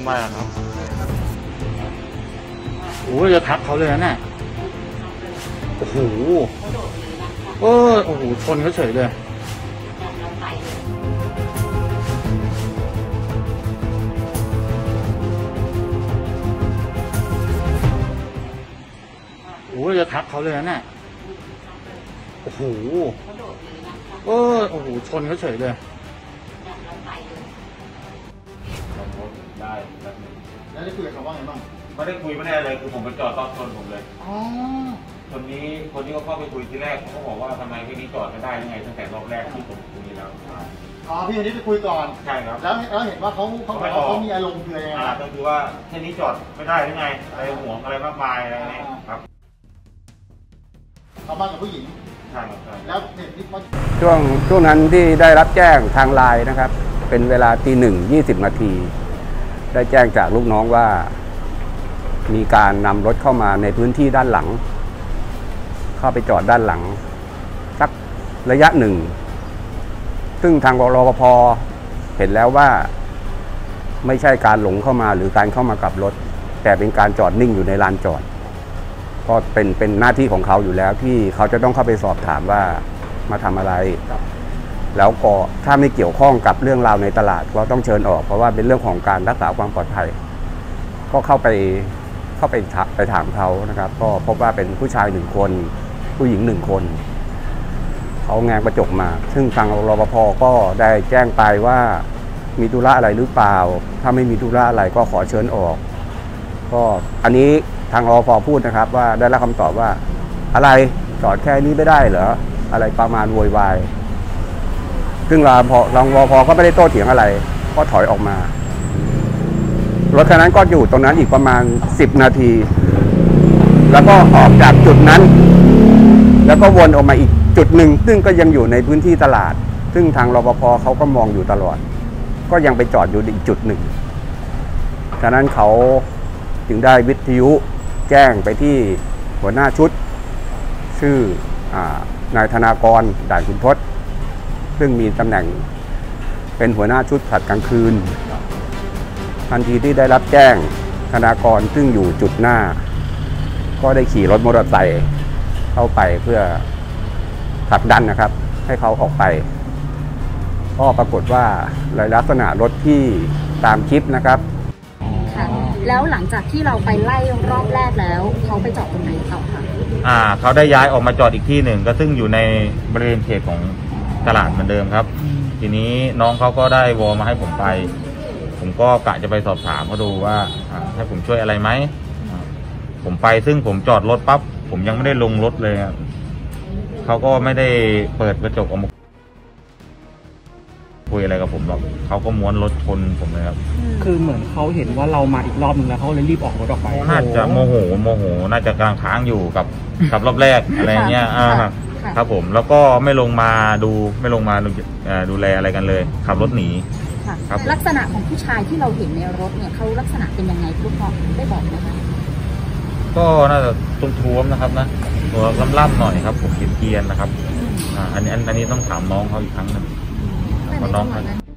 ทำไมอะครับโอ้ยจะทับเขาเลยนะเนี่ยโอ้โหเออโอ้โหชนเขาเฉยเลยโอ้ยจะทับเขาเลยนะเนี่ยโอ้โหเออโอ้โหชนเขาเฉยเลย ได้แบบนึงแล้วได้คุยกับเขาว่าไงบ้างไม่ได้คุยไม่ได้อะไรคือผมไปจอดตอนชนผมเลยอ๋อคนนี้คนที่เขาเข้าไปคุยที่แรกเขาก็บอกว่าทำไมที่นี้จอดไม่ได้ยังไงตั้งแต่รอบแรกที่ผมคุยแล้วอ๋อพี่คนนี้ไปคุยก่อนใช่ครับแล้วแล้วเห็นว่าเขาเขาบอกว่าเขามีอารมณ์คืออะไรอ่านะก็คือว่าแค่นี้จอดไม่ได้หรือไงอะไรห่วงอะไรมากมายอะไรนี้ครับเขามากับผู้หญิงใช่ครับใช่แล้วเห็นที่เขาช่วงช่วงนั้นที่ได้รับแจ้งทางไลน์นะครับ เป็นเวลาตีหนึ่งยี่สิบนาที ได้แจ้งจากลูกน้องว่า มีการนำรถเข้ามาในพื้นที่ด้านหลัง เข้าไปจอดด้านหลัง สักระยะหนึ่ง ซึ่งทางรปภเห็นแล้วว่า ไม่ใช่การหลงเข้ามาหรือการเข้ามากลับรถ แต่เป็นการจอดนิ่งอยู่ในลานจอด ก็เป็นเป็นหน้าที่ของเขาอยู่แล้วที่เขาจะต้องเข้าไปสอบถามว่ามาทำอะไร แล้วก็ถ้าไม่เกี่ยวข้องกับเรื่องราวในตลาดก็ต้องเชิญออก เพราะว่าเป็นเรื่องของการรักษาความปลอดภัย ก็เข้าไปเข้าไปถาไปถามเขานะครับ ก็พบว่าเป็นผู้ชายหนึ่งคน ผู้หญิงหนึ่งคนเขาแงงกระจกมา ซึ่งทางรปภก็ได้แจ้งไปว่ามีธุระอะไรหรือเปล่า ถ้าไม่มีธุระอะไรก็ขอเชิญออก ก็อันนี้ทางรอพอพูดนะครับ ว่าได้รับคำตอบว่า อะไรจอดแค่นี้ไม่ได้เหรออะไรประมาณโวยวาย ซึ่งรอพอรองรอพอก็ไม่ได้โต้เถียงอะไร ก็ถอยออกมารถคันนั้นก็อยู่ตรงนั้นอีกประมาณ 10 นาที แล้วก็ออกจากจุดนั้น แล้วก็วนออกมาอีกจุดหนึ่ง ซึ่งก็ยังอยู่ในพื้นที่ตลาด ซึ่งทางรปภเขาก็มองอยู่ตลอด ก็ยังไปจอดอยู่อีกจุดหนึ่งฉะนั้นเขาจึงได้วิทยุแจ้งไปที่หัวหน้าชุด ชื่ออนายธนากรด่านขุนทศ ซึ่งมีตำแหน่งเป็นหัวหน้าชุดผัดกลางคืน ทันทีที่ได้รับแจ้งธนากรซึ่งอยู่จุดหน้า ก็ได้ขี่รถมอเตอร์ไซค์เข้าไปเพื่อผลักดันนะครับ ให้เขาออกไป ก็ปรากฏว่าลักษณะรถที่ตามคลิปนะครับค่ะแล้วหลังจากที่เราไปไล่รอบแรกแล้วเขาไปจอดตรงไหนต่อคะอ่า เขาได้ย้ายออกมาจอดอีกที่หนึ่งก็ซึ่งอยู่ในบริเวณเขตของ ตลาดเหมือนเดิมครับ ทีนี้น้องเขาก็ได้วอลมาให้ผมไป ผมก็กะจะไปสอบถามเขาดูว่าอ่าให้ผมช่วยอะไรไหมอ่าผมไปซึ่งผมจอดรถปั๊บผมยังไม่ได้ลงรถเลยครับเขาก็ไม่ได้เปิดกระจกออกมาคุยอะไรกับผมหรอกเขาก็ม้วนรถชนผมเลยครับ คือเหมือนเขาเห็นว่าเรามาอีกรอบหนึ่งแล้วเขาเลยรีบออกรถออกไปน่าจะโมโหโมโห น่าจะกำลังค้างอยู่กับกับรอบแรกอะไรเงี้ย อ่า ค่ะครับผมแล้วก็ไม่ลงมาดูไม่ลงมาดูเอ่อดูแลอะไรกันเลย ขับรถหนี ค่ะครับลักษณะของผู้ชายที่เราเห็นในรถเนี่ยเขาลักษณะเป็นยังไงคุณพ่อได้บอกไหมคะก็น่าจะตุ้มท้วมๆนะครับนะตัวล่ำๆหน่อยครับผมเกรียนๆนะครับอ่าอันนี้อันอันนี้ต้องถามน้องเขาอีกครั้งหนึงเพราะน้องเขา